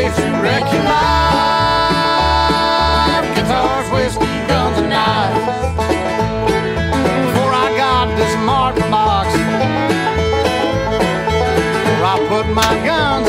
face you wreck your life. Guitars, whiskey, guns, and knives. Before I got this mark box, where I put my guns